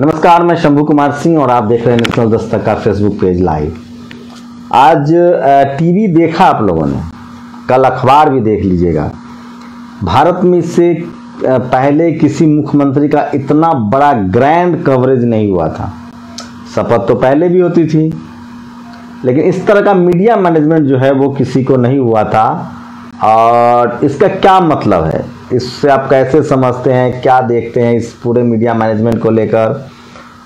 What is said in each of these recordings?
नमस्कार, मैं शंभू कुमार सिंह और आप देख रहे हैं नेशनल दस्तक का फेसबुक पेज लाइव आज टीवी देखा आप लोगों ने। कल अखबार भी देख लीजिएगा। भारत में इससे पहले किसी मुख्यमंत्री का इतना बड़ा ग्रैंड कवरेज नहीं हुआ था। शपथ तो पहले भी होती थी। लेकिन इस तरह का मीडिया मैनेजमेंट जो है, वो किसी को नहीं हुआ था। और इसका क्या मतलब है? इससे आप कैसे समझते हैं, क्या देखते हैं इस पूरे मीडिया मैनेजमेंट को लेकर?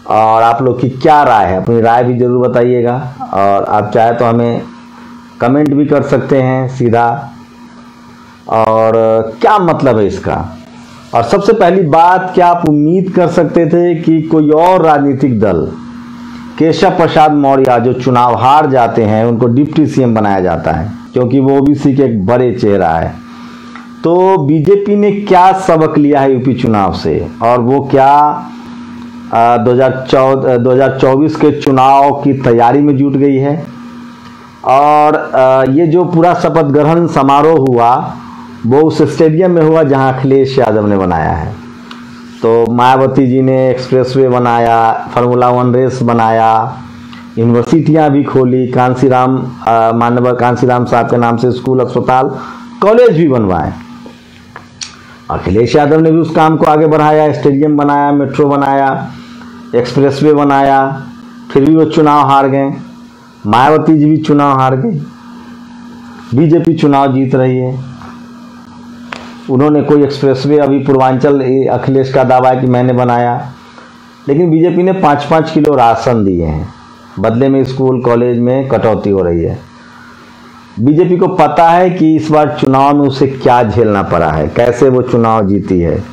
और आप लोग की क्या राय है? अपनी राय भी ज़रूर बताइएगा। और आप चाहे तो हमें कमेंट भी कर सकते हैं सीधा। और क्या मतलब है इसका? और सबसे पहली बात, क्या आप उम्मीद कर सकते थे कि कोई और राजनीतिक दल, केशव प्रसाद मौर्य जो चुनाव हार जाते हैं, उनको डिप्टी सीएम बनाया जाता है? क्योंकि वो ओबीसी के एक बड़े चेहरा है। तो बीजेपी ने क्या सबक लिया है यूपी चुनाव से? और वो क्या दो हज़ार चौबीस के चुनाव की तैयारी में जुट गई है? और ये जो पूरा शपथ ग्रहण समारोह हुआ, वो उस स्टेडियम में हुआ जहाँ अखिलेश यादव ने बनाया है। तो मायावती जी ने एक्सप्रेसवे बनाया, फार्मूला वन रेस बनाया, यूनिवर्सिटियाँ भी खोली, कांसीराम मानव कांसीराम साहब के नाम से स्कूल, अस्पताल, कॉलेज भी बनवाए। अखिलेश यादव ने भी उस काम को आगे बढ़ाया, स्टेडियम बनाया, मेट्रो बनाया, एक्सप्रेसवे बनाया, फिर भी वो चुनाव हार गए। मायावती जी भी चुनाव हार गई बीजेपी चुनाव जीत रही है। उन्होंने कोई एक्सप्रेसवे, अभी पूर्वांचल अखिलेश का दावा है कि मैंने बनाया। लेकिन बीजेपी ने पाँच पाँच किलो राशन दिए हैं। बदले में स्कूल, कॉलेज में कटौती हो रही है। बीजेपी को पता है कि इस बार चुनाव में उसे क्या झेलना पड़ा है, कैसे वो चुनाव जीती है।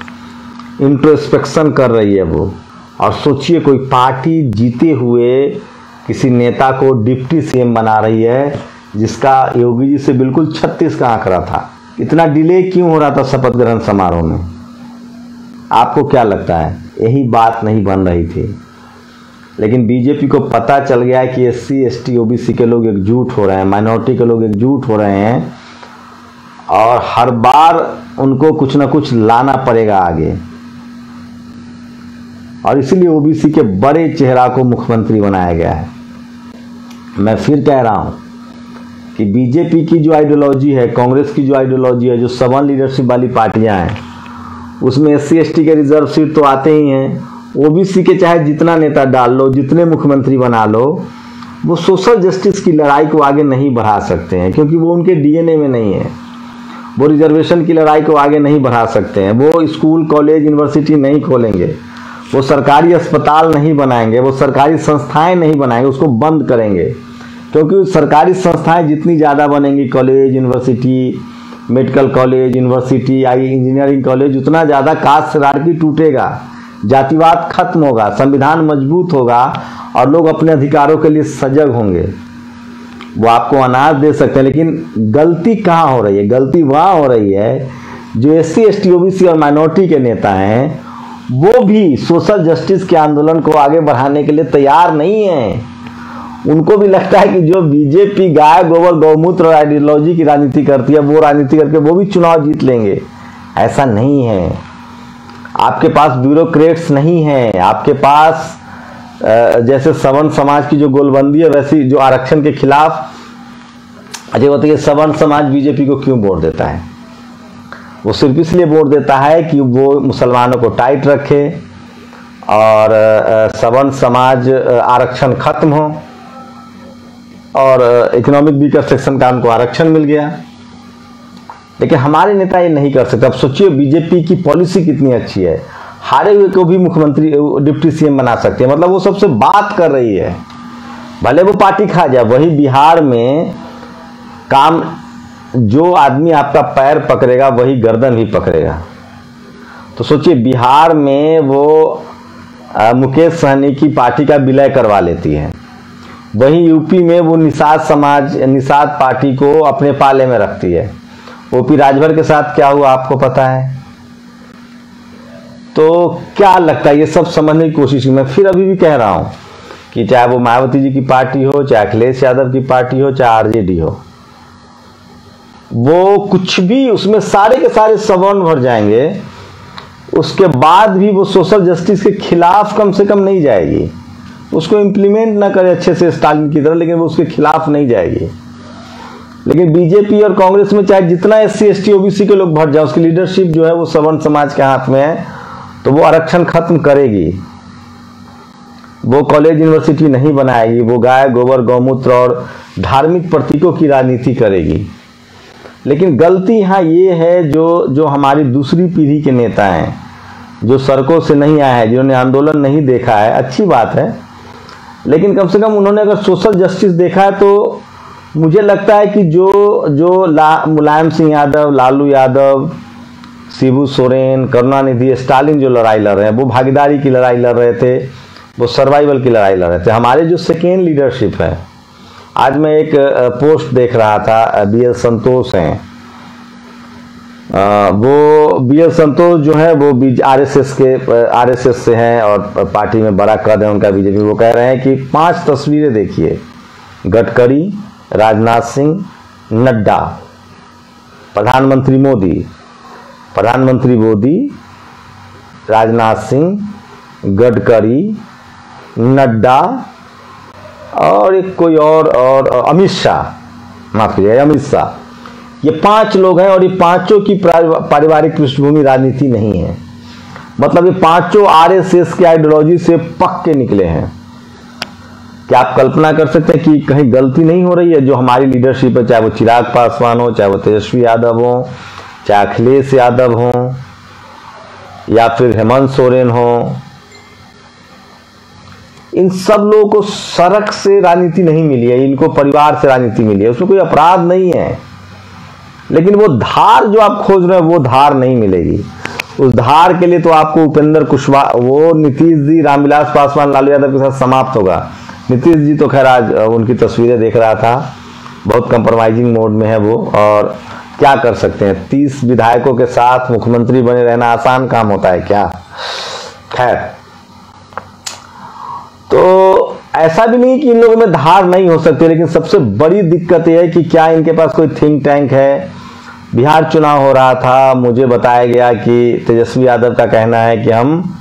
इंट्रोस्पेक्शन कर रही है वो। और सोचिए, कोई पार्टी जीते हुए किसी नेता को डिप्टी सीएम बना रही है, जिसका योगी जी से बिल्कुल छत्तीस का आंकड़ा था। इतना डिले क्यों हो रहा था शपथ ग्रहण समारोह में? आपको क्या लगता है? यही बात नहीं बन रही थी। लेकिन बीजेपी को पता चल गया है कि S C, S, T, O, B, C के लोग एकजुट हो रहे हैं, माइनॉरिटी के लोग एकजुट हो रहे हैं, और हर बार उनको कुछ ना कुछ लाना पड़ेगा आगे। और इसलिए ओबीसी के बड़े चेहरा को मुख्यमंत्री बनाया गया है। मैं फिर कह रहा हूँ कि बीजेपी की जो आइडियोलॉजी है, कांग्रेस की जो आइडियोलॉजी है, जो सवन लीडरशिप वाली पार्टियाँ हैं, उसमें एस सी के रिज़र्व सीट तो आते ही हैं। ओबीसी के चाहे जितना नेता डाल लो, जितने मुख्यमंत्री बना लो, वो सोशल जस्टिस की लड़ाई को आगे नहीं बढ़ा सकते हैं, क्योंकि वो उनके डीएनए में नहीं है। वो रिजर्वेशन की लड़ाई को आगे नहीं बढ़ा सकते हैं। वो स्कूल, कॉलेज, यूनिवर्सिटी नहीं खोलेंगे। वो सरकारी अस्पताल नहीं बनाएँगे, वो सरकारी संस्थाएँ नहीं बनाएँगे, उसको बंद करेंगे। क्योंकि सरकारी संस्थाएँ जितनी ज़्यादा बनेंगी, college, university, medical college, university, I, engineering college, उतना ज़्यादा कास्ट रारकी टूटेगा। जातिवाद खत्म होगा, संविधान मज़बूत होगा और लोग अपने अधिकारों के लिए सजग होंगे। वो आपको अनाज दे सकते हैं, लेकिन गलती कहाँ हो रही है? गलती वहाँ हो रही है, जो S C S T OBC और माइनॉरिटी के नेता हैं, वो भी सोशल जस्टिस के आंदोलन को आगे बढ़ाने के लिए तैयार नहीं है। उनको भी लगता है कि जो बीजेपी गाय गोबर गौमूत्र और आइडियोलॉजी की राजनीति करती है, वो राजनीति करके वो भी चुनाव जीत लेंगे। ऐसा नहीं है। आपके पास ब्यूरोक्रेट्स नहीं है। आपके पास जैसे सवर्ण समाज की जो गोलबंदी है, वैसी जो आरक्षण के खिलाफ अच्छा बताइए सवर्ण समाज बीजेपी को क्यों वोट देता है? वो सिर्फ़ इसलिए वोट देता है कि वो मुसलमानों को टाइट रखे और सवर्ण समाज आरक्षण खत्म हो और इकोनॉमिक वीकर सेक्शन का उनको आरक्षण मिल गया। लेकिन हमारे नेता ये नहीं कर सकते। अब सोचिए बीजेपी की पॉलिसी कितनी अच्छी है। हारे हुए को भी मुख्यमंत्री डिप्टी सीएम बना सकते हैं। मतलब वो सबसे बात कर रही है। भले वो पार्टी खा जाए वही बिहार में काम जो आदमी आपका पैर पकड़ेगा वही गर्दन भी पकड़ेगा। तो सोचिए बिहार में वो अ, मुकेश सहनी की पार्टी का विलय करवा लेती है। वहीं यूपी में वो निषाद समाज निषाद पार्टी को अपने पाले में रखती है। ओपी राजभर के साथ क्या हुआ आपको पता है? तो क्या लगता है ये सब समझने की कोशिश की? मैं फिर अभी भी कह रहा हूँ कि चाहे वो मायावती जी की पार्टी हो, चाहे अखिलेश यादव की पार्टी हो, चाहे आरजेडी हो, वो कुछ भी उसमें सारे के सारे सवर्ण भर जाएँगे, उसके बाद भी वो सोशल जस्टिस के खिलाफ कम से कम नहीं जाएगी। उसको इम्प्लीमेंट ना करे अच्छे से स्टालिन की तरह, लेकिन वो उसके खिलाफ नहीं जाएगी। लेकिन बीजेपी और कांग्रेस में चाहे जितना S C S T OBC के लोग भर जाए, उसकी लीडरशिप जो है वो सवर्ण समाज के हाथ में है तो वो आरक्षण खत्म करेगी। वो कॉलेज यूनिवर्सिटी नहीं बनाएगी, वो गाय, गोबर, गौमूत्र और धार्मिक प्रतीकों की राजनीति करेगी। लेकिन गलती यहाँ ये है जो जो हमारी दूसरी पीढ़ी के नेता हैं, जो सड़कों से नहीं आए हैं, जिन्होंने आंदोलन नहीं देखा है, अच्छी बात है, लेकिन कम से कम उन्होंने अगर सोशल जस्टिस देखा है तो मुझे लगता है कि जो जो ला, मुलायम सिंह यादव, लालू यादव, शिबू सोरेन, करुणानिधि, स्टालिन जो लड़ाई लड़ रहे हैं, वो भागीदारी की लड़ाई लड़ रहे थे, वो सर्वाइवल की लड़ाई लड़ रहे थे। हमारे जो सेकेंड लीडरशिप है, आज मैं एक पोस्ट देख रहा था बी एल संतोष हैं। वो बी एल संतोष जो है, वो आर एस एस के आर एस एस से हैं और पार्टी में बड़ा कद है उनका बीजेपी वो कह रहे हैं कि पाँच तस्वीरें देखिए, गडकरी राजनाथ सिंह नड्डा, प्रधानमंत्री मोदी। प्रधानमंत्री मोदी, राजनाथ सिंह, गडकरी, नड्डा और एक कोई और और अमित शाह। माफ़ कीजिए, अमित शाह। ये पाँच लोग हैं और ये पाँचों की पारिवारिक पृष्ठभूमि राजनीति नहीं है। मतलब ये पाँचों आरएसएस की आइडियोलॉजी से पक के निकले हैं। क्या आप कल्पना कर सकते हैं कि कहीं गलती नहीं हो रही है जो हमारी लीडरशिप है, चाहे वो चिराग पासवान हो, चाहे वो तेजस्वी यादव हो, चाहे अखिलेश यादव हो, या फिर हेमंत सोरेन हो। इन सब लोगों को सड़क से राजनीति नहीं मिली है, इनको परिवार से राजनीति मिली है। उसमें कोई अपराध नहीं है। लेकिन वो धार जो आप खोज रहे हैं, वो धार नहीं मिलेगी। उस धार के लिए तो आपको उपेंद्र कुशवाहा, वो नीतीश जी, रामविलास पासवान, लालू यादव के साथ समाप्त होगा। नीतीश जी तो खैर आज उनकी तस्वीरें देख रहा था। बहुत कंप्रोमाइजिंग मोड में है वो। और क्या कर सकते हैं? तीस विधायकों के साथ मुख्यमंत्री बने रहना आसान काम होता है क्या? खैर। तो ऐसा भी नहीं कि इन लोगों में धार नहीं हो सकती, लेकिन सबसे बड़ी दिक्कत यह है कि क्या इनके पास कोई थिंक टैंक है? बिहार चुनाव हो रहा था, मुझे बताया गया कि तेजस्वी यादव का कहना है कि हम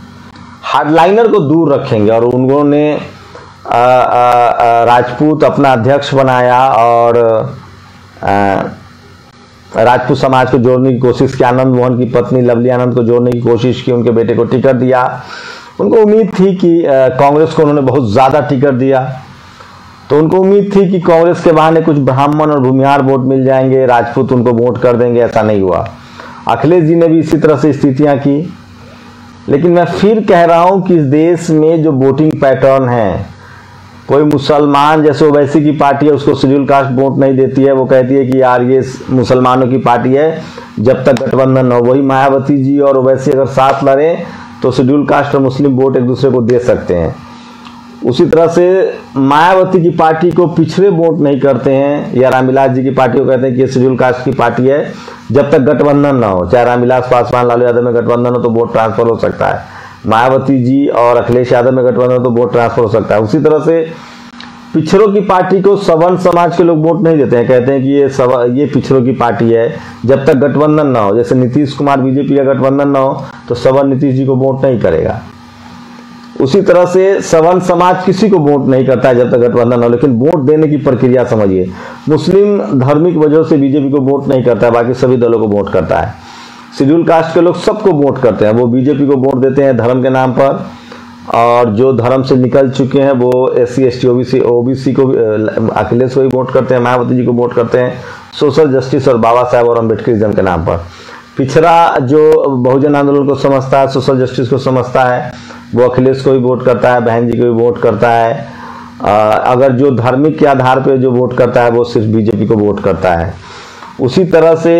हार्डलाइनर को दूर रखेंगे। और उन्होंने राजपूत अपना अध्यक्ष बनाया और राजपूत समाज को जोड़ने की कोशिश की, आनंद मोहन की पत्नी लवली आनंद को जोड़ने की कोशिश की, उनके बेटे को टिकट दिया। उनको उम्मीद थी कि कांग्रेस को उन्होंने बहुत ज़्यादा टिकट दिया। तो उनको उम्मीद थी कि कांग्रेस के बहाने कुछ ब्राह्मण और भूमिहार वोट मिल जाएँगे, राजपूत उनको वोट कर देंगे, ऐसा नहीं हुआ। अखिलेश जी ने भी इसी तरह से स्थितियाँ की। लेकिन मैं फिर कह रहा हूँ कि इस देश में जो वोटिंग पैटर्न है कोई मुसलमान जैसे ओवैसी की पार्टी है, उसको शेड्यूल कास्ट वोट नहीं देती है, वो कहती है कि यार ये मुसलमानों की पार्टी है, जब तक गठबंधन हो, वही मायावती जी और ओवैसी अगर साथ लड़े तो शेड्यूल कास्ट और मुस्लिम वोट एक दूसरे को दे सकते हैं। उसी तरह से मायावती की पार्टी को पिछड़े वोट नहीं करते हैं, या रामविलास जी की पार्टी को कहते हैं कि शेड्यूल कास्ट की पार्टी है, जब तक गठबंधन ना हो। चाहे रामविलास पासवान, लालू यादव में गठबंधन हो तो वोट ट्रांसफ़र हो सकता है। मायावती जी और अखिलेश यादव में गठबंधन हो तो वोट ट्रांसफ़र हो सकता है। उसी तरह से पिछड़ों की पार्टी को सवर्ण समाज के लोग वोट नहीं देते हैं। कहते हैं कि ये सव, ये पिछड़ों की पार्टी है। जब तक गठबंधन ना हो, जैसे नीतीश कुमार बीजेपी का गठबंधन ना हो तो सवर्ण नीतीश जी को वोट नहीं करेगा। उसी तरह से सवर्ण समाज किसी को वोट नहीं करता है जब तक गठबंधन हो। लेकिन वोट देने की प्रक्रिया समझिए। मुस्लिम धार्मिक वजह से बीजेपी को वोट नहीं करता है, बाकी सभी दलों को वोट करता है। शेड्यूल कास्ट के लोग सबको वोट करते हैं। वो बीजेपी को वोट देते हैं धर्म के नाम पर। और जो धर्म से निकल चुके हैं, वो S C S T OBC को अखिलेश को भी वोट करते हैं, मायावती जी को वोट करते हैं, सोशल जस्टिस और बाबा साहेब और अम्बेडकरिज्म के नाम पर। पिछड़ा जो बहुजन आंदोलन को समझता है, सोशल जस्टिस को समझता है, वो अखिलेश को भी वोट करता है, बहन जी को भी वोट करता है। अगर जो धार्मिक के आधार पर जो वोट करता है, वो सिर्फ़ बीजेपी को वोट करता है। उसी तरह से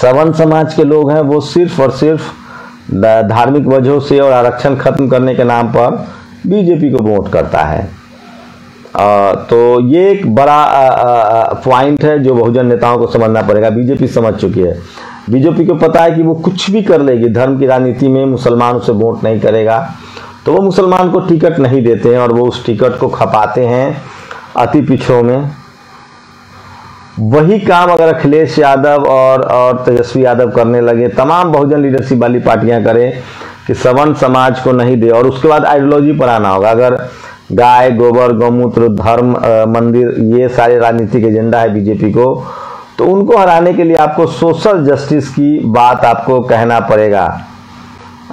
सवर्ण समाज के लोग हैं, वो सिर्फ़ और सिर्फ़ धार्मिक वजहों से और आरक्षण खत्म करने के नाम पर बीजेपी को वोट करता है। आ, तो ये एक बड़ा पॉइंट है जो बहुजन नेताओं को समझना पड़ेगा। बीजेपी समझ चुकी है। बीजेपी को पता है कि वो कुछ भी कर लेगी। धर्म की राजनीति में मुसलमान उसे वोट नहीं करेगा। तो वो मुसलमान को टिकट नहीं देते हैं और वो उस टिकट को खपाते हैं अति पिछड़ों में। वही काम अगर अखिलेश यादव और और तेजस्वी यादव करने लगे, तमाम बहुजन लीडरशिप वाली पार्टियाँ करें कि सवर्ण समाज को नहीं दे, और उसके बाद आइडियोलॉजी पर आना होगा। अगर गाय, गोबर, गौमूत्र, धर्म मंदिर, ये सारे राजनीतिक एजेंडा है बीजेपी को तो उनको हराने के लिए आपको सोशल जस्टिस की बात आपको कहना पड़ेगा।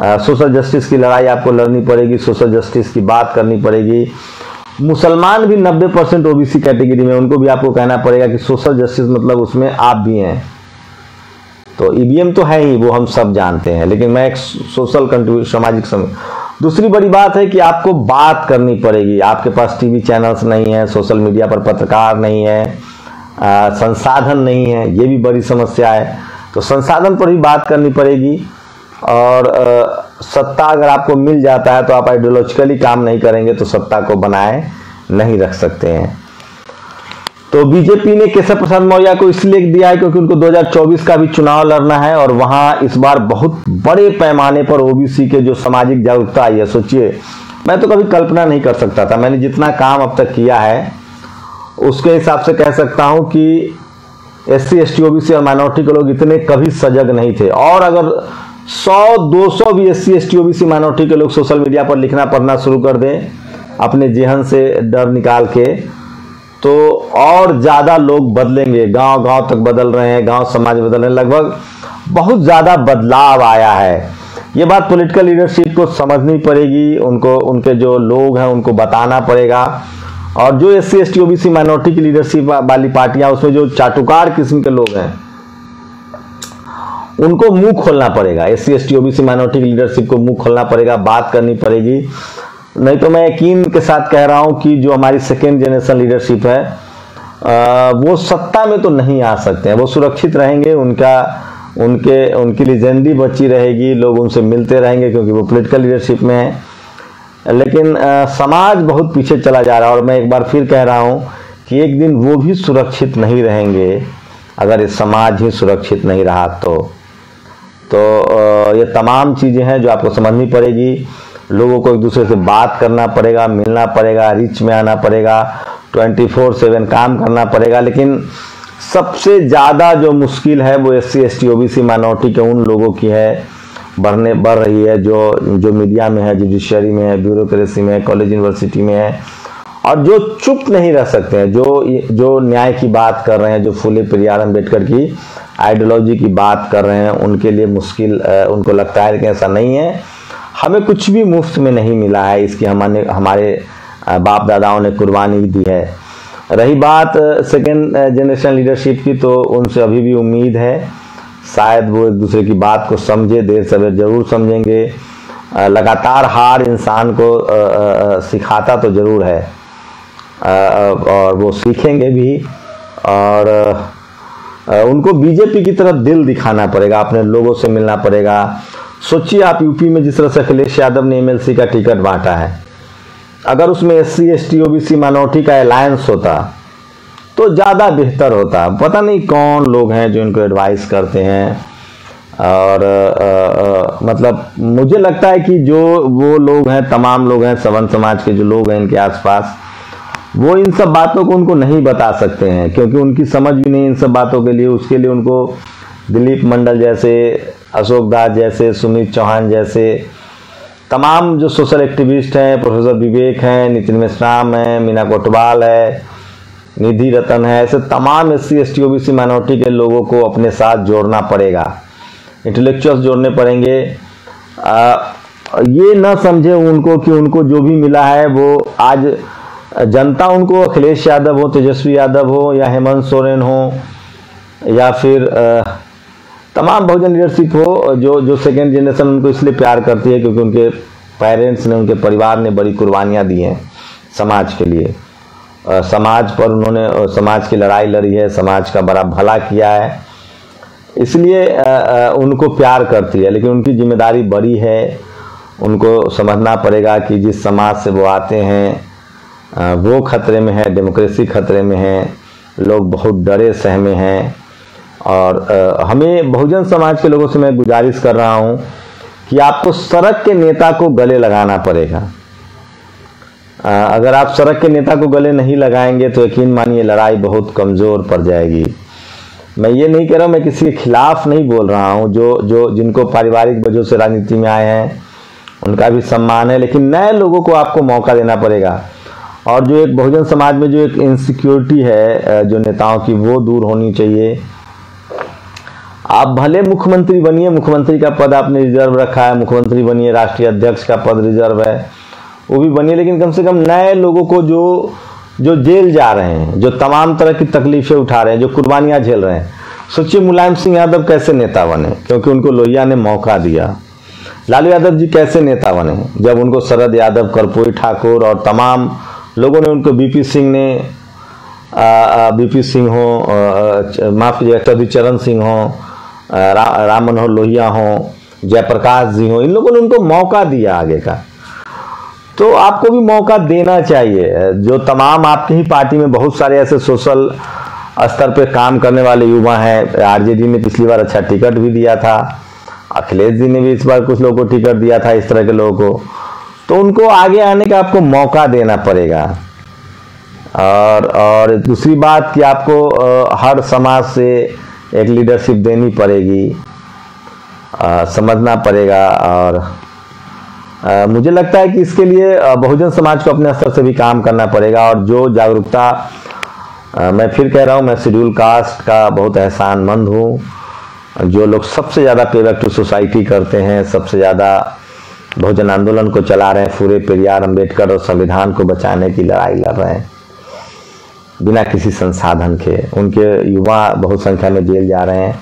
सोशल जस्टिस की लड़ाई आपको लड़नी पड़ेगी सोशल जस्टिस की बात करनी पड़ेगी। मुसलमान भी 90 परसेंट ओबीसी कैटेगरी में उनको भी आपको कहना पड़ेगा कि सोशल जस्टिस मतलब उसमें आप भी हैं। तो ईवीएम तो है ही वो हम सब जानते हैं लेकिन मैं एक सोशल कंट्रीब्यूशन सामाजिक समय दूसरी बड़ी बात है कि आपको बात करनी पड़ेगी। आपके पास टीवी चैनल्स नहीं है सोशल मीडिया पर पत्रकार नहीं है आ, संसाधन नहीं है ये भी बड़ी समस्या है। तो संसाधन पर भी बात करनी पड़ेगी और आ, सत्ता अगर आपको मिल जाता है तो आप आइडियोलॉजिकली काम नहीं करेंगे तो सत्ता को बनाए नहीं रख सकते हैं। तो बीजेपी ने केशव प्रसाद मौर्य को इसलिए दिया है क्योंकि उनको 2024 का भी चुनाव लड़ना है और वहाँ इस बार बहुत बड़े पैमाने पर ओबीसी के जो सामाजिक जागरूकता आई है, सोचिए। मैं तो कभी कल्पना नहीं कर सकता था। मैंने जितना काम अब तक किया है, उसके हिसाब से कह सकता हूँ कि S C S T OBC और माइनॉरिटी के लोग इतने कभी सजग नहीं थे। और अगर 100 200 भी S C, S T OBC minority के लोग सोशल मीडिया पर लिखना, पढ़ना शुरू कर दें, अपने जेहन से डर निकाल के। तो और ज़्यादा लोग बदलेंगे गाँव गाँव तक बदल रहे हैं, गाँव समाज बदल रहे हैं। लगभग बहुत ज़्यादा बदलाव आया है। ये बात पॉलिटिकल लीडरशिप को समझनी पड़ेगी, उनको, उनके जो लोग हैं, उनको बताना पड़ेगा। और जो S C, S T, O, B, C minority की लीडरशिप वाली पार्टियाँ, उसमें जो चाटुकार किस्म के लोग हैं उनको मुँह खोलना पड़ेगा। S C S T OBC minority की लीडरशिप को मुँह खोलना पड़ेगा बात करनी पड़ेगी। नहीं तो मैं यकीन के साथ कह रहा हूँ कि जो हमारी सेकेंड जनरेशन लीडरशिप है आ, वो सत्ता में तो नहीं आ सकते हैं। वो सुरक्षित रहेंगे उनका उनके उनकी लिजेंडी बची रहेगी लोग उनसे मिलते रहेंगे क्योंकि वो पोलिटिकल लीडरशिप में है। लेकिन आ, समाज बहुत पीछे चला जा रहा है और मैं एक बार फिर कह रहा हूँ कि एक दिन वो भी सुरक्षित नहीं रहेंगे। अगर ये समाज ही सुरक्षित नहीं रहा तो। तो ये तमाम चीज़ें हैं जो आपको समझनी पड़ेगी। लोगों को एक दूसरे से बात करना पड़ेगा, मिलना पड़ेगा रिच में आना पड़ेगा ट्वेंटी फोर सेवन काम करना पड़ेगा। लेकिन सबसे ज़्यादा जो मुश्किल है वो S C S T O B C minority के उन लोगों की है, बढ़ने, बढ़ रही है, जो जो मीडिया में है जुडिशरी में है ब्यूरोक्रेसी में है कॉलेज यूनिवर्सिटी में है। और जो चुप नहीं रह सकते हैं, जो जो न्याय की बात कर रहे हैं, जो फूले पेरियार अंबेडकर की आइडियोलॉजी की बात कर रहे हैं, उनके लिए मुश्किल उनको लगता है कि ऐसा नहीं है। हमें कुछ भी मुफ़्त में नहीं मिला है, इसकी हमारे हमारे बाप दादाओं ने कुर्बानी दी है। रही बात सेकेंड जनरेशन लीडरशिप की तो उनसे अभी भी उम्मीद है। शायद वो एक दूसरे की बात को समझे, देर सवेर ज़रूर समझेंगे। लगातार हार इंसान को सिखाता तो ज़रूर है। और वो सीखेंगे भी। और उनको बीजेपी की तरफ़ दिल दिखाना पड़ेगा अपने लोगों से मिलना पड़ेगा। सोचिए आप यूपी में जिस तरह से अखिलेश यादव ने एमएलसी का टिकट बांटा है। अगर उसमें S C S T OBC minority का अलायंस होता तो ज़्यादा बेहतर होता। पता नहीं कौन लोग हैं जो इनको एडवाइस करते हैं। और आ, आ, मतलब मुझे लगता है कि जो वो लोग हैं तमाम लोग हैं सवन समाज के जो लोग हैं इनके आसपास वो इन सब बातों को उनको नहीं बता सकते हैं क्योंकि उनकी समझ भी नहीं इन सब बातों के लिए। उसके लिए उनको दिलीप मंडल जैसे अशोक दास जैसे सुमित चौहान जैसे तमाम जो सोशल एक्टिविस्ट हैं प्रोफेसर विवेक हैं नितिन मिश्राम हैं मीना कोटवाल है निधि रतन है ऐसे तमाम S C S T O B C minority के लोगों को अपने साथ जोड़ना पड़ेगा। इंटेलेक्चुअल्स जोड़ने पड़ेंगे। आ, ये ना समझे उनको कि उनको जो भी मिला है वो आज जनता उनको अखिलेश यादव हो, तेजस्वी यादव हो, या हेमंत सोरेन हो, या फिर तमाम बहुजन लीडरशिप हो, जो जो सेकेंड जनरेशन उनको इसलिए प्यार करती है क्योंकि उनके पेरेंट्स ने, उनके परिवार ने बड़ी कुर्बानियाँ दी हैं समाज के लिए। समाज पर उन्होंने समाज की लड़ाई लड़ी है, समाज का बड़ा भला किया है। इसलिए उनको प्यार करती है, लेकिन उनकी ज़िम्मेदारी बड़ी है। उनको समझना पड़ेगा कि जिस समाज से वो आते हैं वो खतरे में है, डेमोक्रेसी खतरे में है, लोग बहुत डरे, सहमे हैं। और हमें बहुजन समाज के लोगों से मैं गुजारिश कर रहा हूँ कि आपको सड़क के नेता को गले लगाना पड़ेगा। अगर आप सड़क के नेता को गले नहीं लगाएँगे तो यकीन मानिए लड़ाई बहुत कमज़ोर पड़ जाएगी। मैं ये नहीं कह रहा हूँ, मैं किसी के खिलाफ नहीं बोल रहा हूँ, जो जो, जिनको पारिवारिक वजह से राजनीति में आए हैं, उनका भी सम्मान है, लेकिन नए लोगों को आपको मौका देना पड़ेगा। और जो एक बहुजन समाज में जो एक इनसिक्योरिटी है जो नेताओं की, वो दूर होनी चाहिए। आप भले मुख्यमंत्री बनिए, मुख्यमंत्री का पद आपने रिज़र्व रखा है, मुख्यमंत्री बनिए, राष्ट्रीय अध्यक्ष का पद रिज़र्व है, वो भी बनिए, लेकिन कम से कम नए लोगों को जो जो जेल जा रहे हैं, जो तमाम तरह की तकलीफें उठा रहे हैं, जो कुर्बानियाँ झेल रहे हैं। सोचिए मुलायम सिंह यादव कैसे नेता बने, क्योंकि उनको लोहिया ने मौका दिया। लालू यादव जी कैसे नेता बने, जब उनको शरद यादव, कर्पूरी ठाकुर और तमाम लोगों ने उनको बीपी सिंह ने बीपी सिंह हो माफ़ कीजिएगा चौधरी चरण सिंह हो रा, राम मनोहर लोहिया हो जयप्रकाश जी हो इन लोगों ने उनको मौका दिया आगे का। तो आपको भी मौका देना चाहिए। जो तमाम आपकी ही पार्टी में बहुत सारे ऐसे सोशल स्तर पे काम करने वाले युवा हैं आरजेडी ने पिछली बार अच्छा टिकट भी दिया था अखिलेश जी ने भी इस बार कुछ लोगों को टिकट दिया था इस तरह के लोगों को। तो उनको आगे आने का आपको मौका देना पड़ेगा। और और दूसरी बात कि आपको हर समाज से एक लीडरशिप देनी पड़ेगी समझना पड़ेगा और आ, मुझे लगता है कि इसके लिए बहुजन समाज को अपने स्तर से भी काम करना पड़ेगा और जो जागरूकता मैं फिर कह रहा हूँ मैं शेड्यूल कास्ट का बहुत एहसानमंद हूँ। जो लोग सबसे ज़्यादा पे बैक टू सोसाइटी करते हैं सबसे ज़्यादा बहुजन आंदोलन को चला रहे हैं पूरे पेरियार, अंबेडकर और संविधान को बचाने की लड़ाई लड़ रहे हैं। बिना किसी संसाधन के। उनके युवा बहुत संख्या में जेल जा रहे हैं।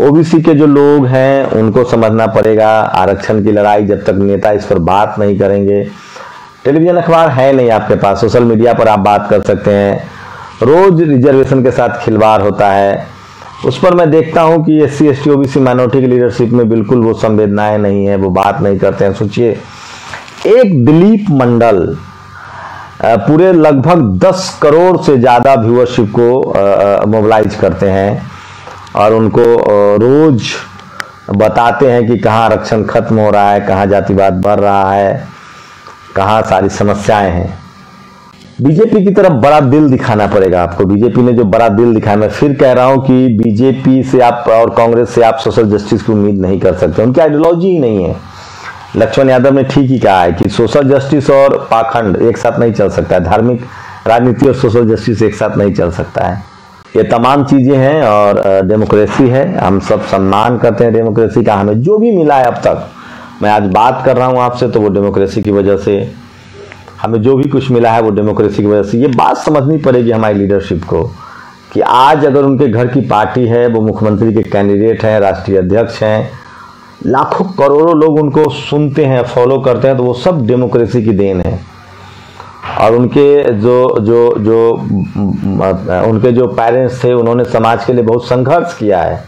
ओबीसी के जो लोग हैं, उनको समझना पड़ेगा आरक्षण की लड़ाई जब तक नेता इस पर बात नहीं करेंगे। टेलीविज़न अखबार है नहीं आपके पास, सोशल मीडिया पर आप बात कर सकते हैं। रोज रिजर्वेशन के साथ खिलवाड़ होता है। उस पर मैं देखता हूँ कि S C S T OBC minority की लीडरशिप में बिल्कुल वो संवेदनाएँ नहीं है, वो बात नहीं करते हैं। सोचिए, एक दिलीप मंडल पूरे लगभग 10 करोड़ से ज़्यादा व्यूअरशिप को मोबिलाइज करते हैं और उनको रोज बताते हैं कि कहाँ आरक्षण खत्म हो रहा है, कहाँ जातिवाद बढ़ रहा है, कहाँ सारी समस्याएँ हैं। बीजेपी की तरफ़ बड़ा दिल दिखाना पड़ेगा आपको। बीजेपी ने जो बड़ा दिल दिखाया, मैं फिर कह रहा हूँ कि बीजेपी से आप और कांग्रेस से आप सोशल जस्टिस की उम्मीद नहीं कर सकते। उनकी आइडियोलॉजी ही नहीं है। लक्ष्मण यादव ने ठीक ही कहा है कि सोशल जस्टिस और पाखंड एक साथ नहीं चल सकता है। धार्मिक राजनीति और सोशल जस्टिस एक साथ नहीं चल सकता है। ये तमाम चीज़ें हैं और डेमोक्रेसी है। हम सब सम्मान करते हैं डेमोक्रेसी का। हमें जो भी मिला है अब तक, मैं आज बात कर रहा हूँ आपसे तो वो डेमोक्रेसी की वजह से हमें जो भी कुछ मिला है वो डेमोक्रेसी की वजह से। ये बात समझनी पड़ेगी हमारी लीडरशिप को कि आज अगर उनके घर की पार्टी है, वो मुख्यमंत्री के कैंडिडेट हैं, राष्ट्रीय अध्यक्ष हैं, लाखों करोड़ों लोग उनको सुनते हैं फॉलो करते हैं तो वो सब डेमोक्रेसी की देन है। और उनके जो जो जो, उनके जो पेरेंट्स थे, उन्होंने समाज के लिए बहुत संघर्ष किया है।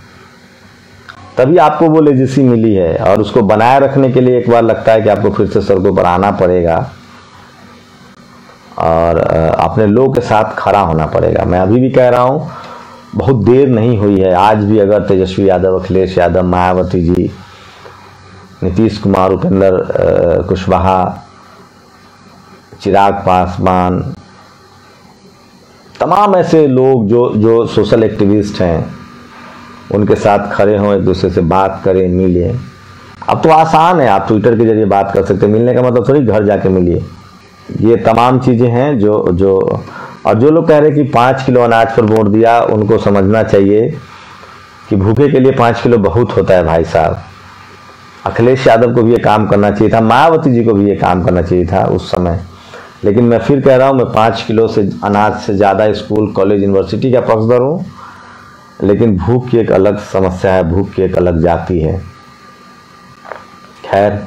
तभी आपको वो लेजिसी मिली है। और उसको बनाए रखने के लिए एक बार लगता है कि आपको फिर से सर को बढ़ाना पड़ेगा। और अपने लोग के साथ खड़ा होना पड़ेगा। मैं अभी भी कह रहा हूँ, बहुत देर नहीं हुई है। आज भी अगर तेजस्वी यादव, अखिलेश यादव, मायावती जी, नीतीश कुमार, उपेंद्र कुशवाहा, चिराग पासवान, तमाम ऐसे लोग जो जो सोशल एक्टिविस्ट हैं, उनके साथ खड़े हों, एक दूसरे से बात करें, मिलें। अब तो आसान है, आप ट्विटर के ज़रिए बात कर सकते हैं। मिलने का मतलब थोड़ी घर जाके मिलिए। ये तमाम चीज़ें हैं जो जो, और जो लोग कह रहे हैं कि पाँच किलो अनाज पर वोट दिया, उनको समझना चाहिए कि भूखे के लिए पाँच किलो बहुत होता है भाई साहब। अखिलेश यादव को भी ये काम करना चाहिए था, मायावती जी को भी ये काम करना चाहिए था उस समय। लेकिन मैं फिर कह रहा हूँ, मैं पाँच किलो से अनाज से ज़्यादा स्कूल, कॉलेज, यूनिवर्सिटी का पक्षधर हूँ, लेकिन भूख की एक अलग समस्या है, भूख की एक अलग जाति है। खैर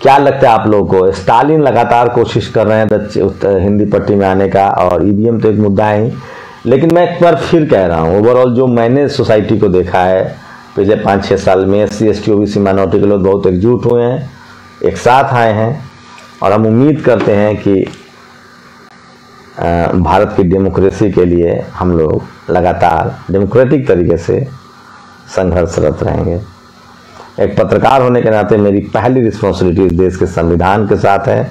क्या लगता है आप लोगों को? स्टालिन लगातार कोशिश कर रहे हैं हिंदी पट्टी में आने का और ईवीएम तो एक मुद्दा है ही। लेकिन मैं एक बार फिर कह रहा हूँ ओवरऑल जो मैंने सोसाइटी को देखा है, पिछले पाँच छः साल में S C S T O B C minority के लोग बहुत एकजुट हुए हैं, एक साथ आए हैं और हम उम्मीद करते हैं कि भारत की डेमोक्रेसी के लिए हम लोग लगातार डेमोक्रेटिक तरीके से संघर्षरत रहेंगे। एक पत्रकार होने के नाते मेरी पहली रिस्पॉन्सिबिलिटी देश के संविधान के साथ है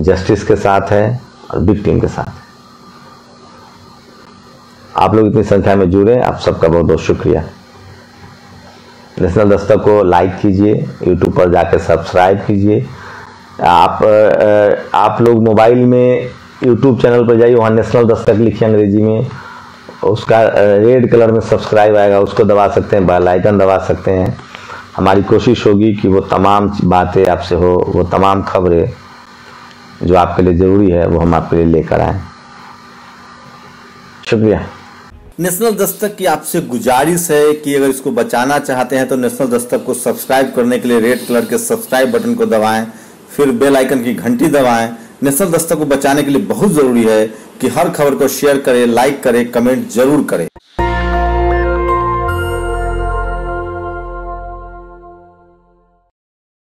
जस्टिस के साथ है और बिग टीम के साथ है। आप लोग इतनी संख्या में जुड़े, आप सबका बहुत बहुत शुक्रिया। नेशनल दस्तक को लाइक कीजिए यूट्यूब पर जाकर सब्सक्राइब कीजिए। आप आप लोग मोबाइल में यूट्यूब चैनल पर जाइए, वहाँ नेशनल दस्तक लिखिए अंग्रेज़ी में। उसका रेड कलर में सब्सक्राइब आएगा, उसको दबा सकते हैं बेल आइकन दबा सकते हैं। हमारी कोशिश होगी कि वो तमाम बातें आपसे हो, वो तमाम खबरें जो आपके लिए ज़रूरी है, वो हम आपके लिए लेकर आए। शुक्रिया। नेशनल दस्तक की आपसे गुजारिश है कि अगर इसको बचाना चाहते हैं तो नेशनल दस्तक को सब्सक्राइब करने के लिए रेड कलर के सब्सक्राइब बटन को दबाएँ, फिर बेल आइकन की घंटी दबाएँ। नेशनल दस्तक को बचाने के लिए बहुत ज़रूरी है कि हर खबर को शेयर करें, लाइक करें, कमेंट ज़रूर करें।